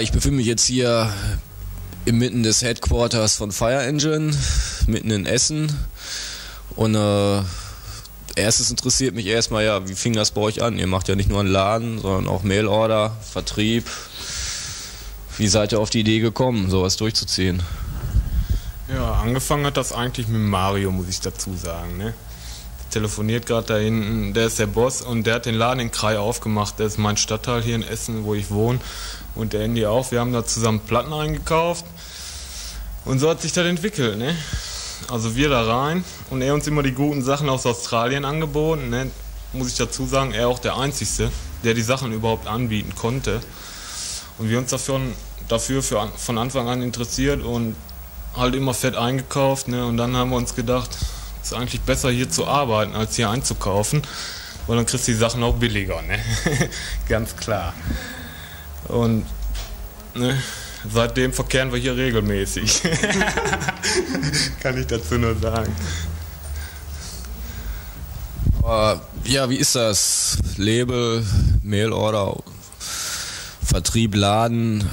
Ich befinde mich jetzt hier inmitten des Headquarters von Fire Engine, mitten in Essen. Und äh, erstes interessiert mich erstmal, ja, wie fing das bei euch an? Ihr macht ja nicht nur einen Laden, sondern auch Mailorder, Vertrieb. Wie seid ihr auf die Idee gekommen, sowas durchzuziehen? Ja, angefangen hat das eigentlich mit Mario, muss ich dazu sagen. Ne? Telefoniert gerade da hinten, der ist der Boss und der hat den Laden in Krai aufgemacht. Der ist mein Stadtteil hier in Essen, wo ich wohne. Und der Andy auch. Wir haben da zusammen Platten eingekauft. Und so hat sich das entwickelt, ne? Also wir da rein und er uns immer die guten Sachen aus Australien angeboten, ne? Muss ich dazu sagen, er auch der Einzige, der die Sachen überhaupt anbieten konnte. Und wir uns dafür, dafür für, von Anfang an interessiert und halt immer fett eingekauft, ne? Und dann haben wir uns gedacht, ist eigentlich besser hier zu arbeiten, als hier einzukaufen. Weil dann kriegst du die Sachen auch billiger, ne? Ganz klar. Und ne, seitdem verkehren wir hier regelmäßig. Kann ich dazu nur sagen. Ja, wie ist das? Label, Mailorder, Vertrieb, Laden.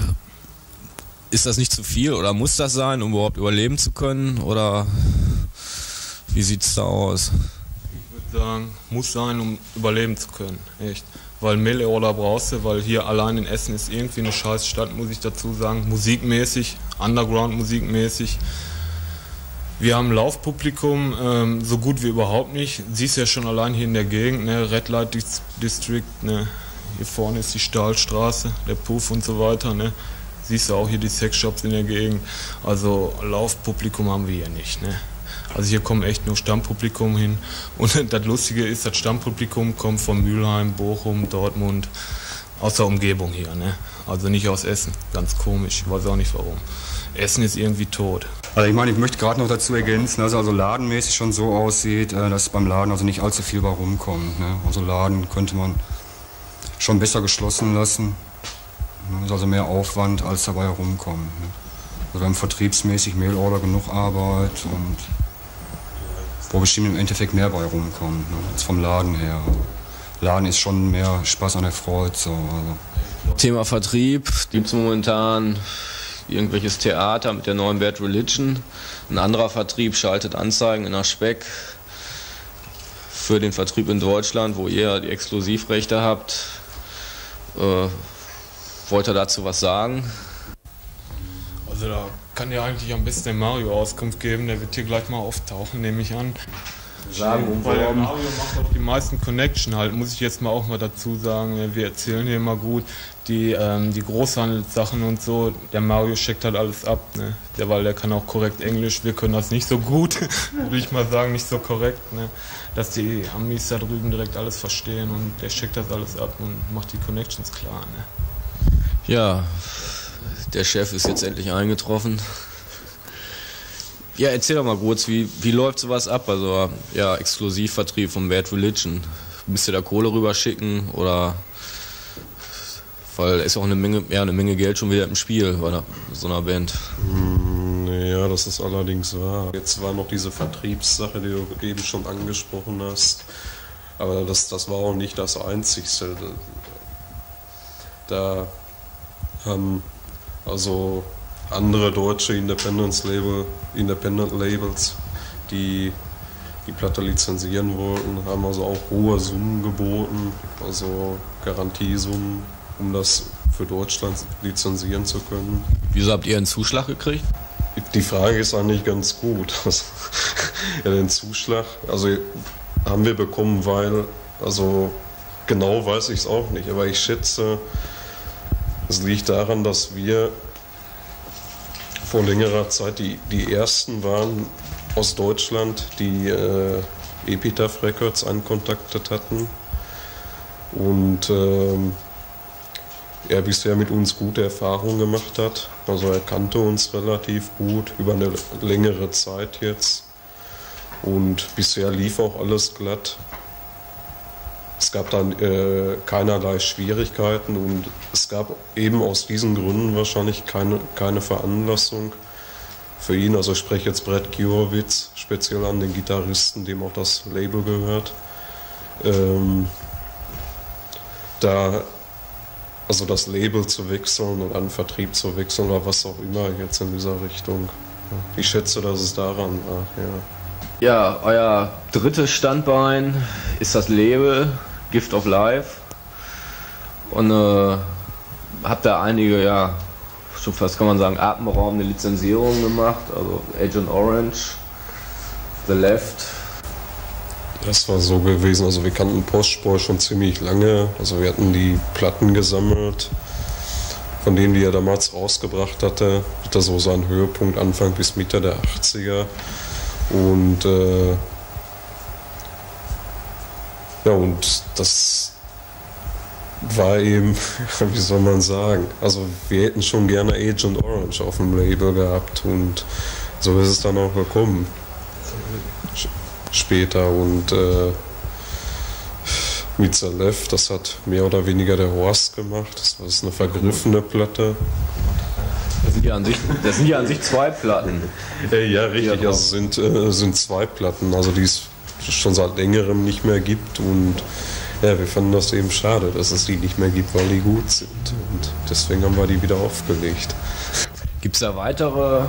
Ist das nicht zu viel oder muss das sein, um überhaupt überleben zu können? Oder wie sieht es da aus? Ich würde sagen, muss sein, um überleben zu können. Echt weil Mail-Order brauchst du, weil hier allein in Essen ist irgendwie eine scheiß Stadt, muss ich dazu sagen. Musikmäßig, Underground-musikmäßig. Wir haben Laufpublikum, ähm, so gut wie überhaupt nicht. Siehst ja schon allein hier in der Gegend, ne? Red Light District, ne? hier vorne ist die Stahlstraße, der Puff und so weiter. Ne? Siehst du auch hier die Sexshops in der Gegend. Also Laufpublikum haben wir hier nicht. Ne? Also hier kommen echt nur Stammpublikum hin. Und das Lustige ist, das Stammpublikum kommt von Mülheim, Bochum, Dortmund, aus der Umgebung hier. Ne? Also nicht aus Essen. Ganz komisch. Ich weiß auch nicht warum. Essen ist irgendwie tot. Also ich meine, ich möchte gerade noch dazu ergänzen, dass also ladenmäßig schon so aussieht, äh, dass beim Laden also nicht allzu viel bei rumkommt. Ne? Also Laden könnte man schon besser geschlossen lassen. Das ist also mehr Aufwand, als dabei herumkommt. Ne? Also wir haben vertriebsmäßig Mailorder genug Arbeit und wo bestimmt im Endeffekt mehr bei rumkommt, ne, als vom Laden her. Laden ist schon mehr Spaß an der Freude. So, also. Thema Vertrieb, gibt es momentan irgendwelches Theater mit der neuen Bad Religion. Ein anderer Vertrieb schaltet Anzeigen in der für den Vertrieb in Deutschland, wo ihr die Exklusivrechte habt. Äh, wollt ihr dazu was sagen? Also da kann ja eigentlich am besten der Mario Auskunft geben, der wird hier gleich mal auftauchen, nehme ich an. Sagen, um Weil warum? Mario macht auch die meisten Connection halt, muss ich jetzt mal auch mal dazu sagen. Wir erzählen hier immer gut die, ähm, die Großhandelssachen und so. Der Mario checkt halt alles ab, ne? Der, weil der kann auch korrekt Englisch, wir können das nicht so gut, würde ich mal sagen, nicht so korrekt, ne? Dass die Amis da drüben direkt alles verstehen und der checkt das alles ab und macht die Connections klar, ne? Ja, der Chef ist jetzt endlich eingetroffen. Ja, erzähl doch mal kurz, wie, wie läuft sowas ab? Also, ja, Exklusivvertrieb von Bad Religion. Müsst ihr da Kohle rüberschicken oder weil ist auch eine Menge, ja, eine Menge Geld schon wieder im Spiel bei so einer Band. Hm, ja, das ist allerdings wahr. Jetzt war noch diese Vertriebssache, die du eben schon angesprochen hast. Aber das, das war auch nicht das Einzigste. Da haben also andere deutsche Independence Label, Independent Labels, die die Platte lizenzieren wollten, haben also auch hohe Summen geboten, also Garantiesummen, um das für Deutschland lizenzieren zu können. Wieso habt ihr einen Zuschlag gekriegt? Die Frage ist eigentlich ganz gut. ja, den Zuschlag, also haben wir bekommen, weil, also genau weiß ich es auch nicht, aber ich schätze, es liegt daran, dass wir vor längerer Zeit die, die ersten waren aus Deutschland, die äh, Epitaph Records ankontaktet hatten. Und ähm, er bisher mit uns gute Erfahrungen gemacht hat. Also er kannte uns relativ gut über eine längere Zeit jetzt. Und bisher lief auch alles glatt. Es gab dann äh, keinerlei Schwierigkeiten und es gab eben aus diesen Gründen wahrscheinlich keine, keine Veranlassung für ihn. Also ich spreche jetzt Brett Giorwitz speziell an, den Gitarristen, dem auch das Label gehört. Ähm, da also das Label zu wechseln oder einen Vertrieb zu wechseln oder was auch immer jetzt in dieser Richtung. Ich schätze, dass es daran war, ja. Ja, euer drittes Standbein ist das Label Gift of Life. Und äh, habt da einige, ja, schon fast kann man sagen, atemberaubende Lizenzierungen gemacht. Also Agent Orange, The Left. Das war so gewesen, also wir kannten Postspor schon ziemlich lange. Also wir hatten die Platten gesammelt, von denen die er damals rausgebracht hatte. Hatte so seinen Höhepunkt Anfang bis Mitte der 80er. Und äh, ja, und das war eben, wie soll man sagen, also wir hätten schon gerne Agent Orange auf dem Label gehabt und so ist es dann auch gekommen. Später und äh, Left, das hat mehr oder weniger der Horst gemacht. Das ist eine vergriffene Platte. Das sind ja an sich, das sind ja an sich zwei Platten. Äh, ja, richtig. Also es sind, äh, sind zwei Platten, also die es schon seit längerem nicht mehr gibt. Und ja, wir fanden das eben schade, dass es die nicht mehr gibt, weil die gut sind. Und deswegen haben wir die wieder aufgelegt. Gibt es da weitere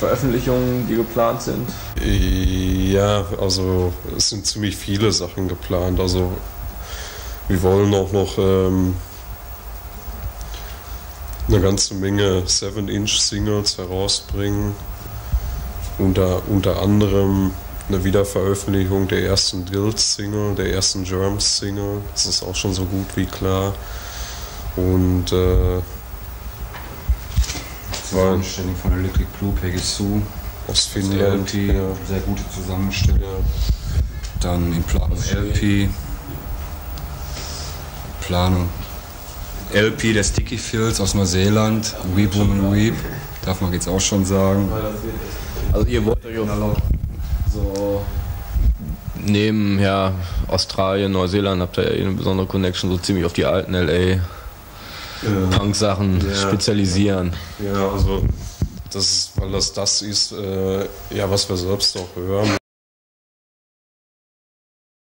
Veröffentlichungen, die geplant sind? Ja, also es sind ziemlich viele Sachen geplant. Also wir wollen auch noch ähm, eine ganze Menge 7-Inch-Singles herausbringen. Unter, unter anderem eine Wiederveröffentlichung der ersten Guild-Single, der ersten Germs-Single. Das ist auch schon so gut wie klar. Und äh, Zusammenstellung von Electric Blue, Peggy Sue aus Finnland. LP, ja. sehr gute Zusammenstellung. Dann in Planung LP. Planung LP der Sticky Fields aus Neuseeland, Weep Woman Weep, darf man jetzt auch schon sagen. Also ihr wollt euch auch neben ja, Australien, Neuseeland habt ihr ja eh eine besondere Connection so ziemlich auf die alten LA Punk-Sachen Ja. spezialisieren. Ja, also das ist, weil das das ist, äh, ja, was wir selbst auch hören.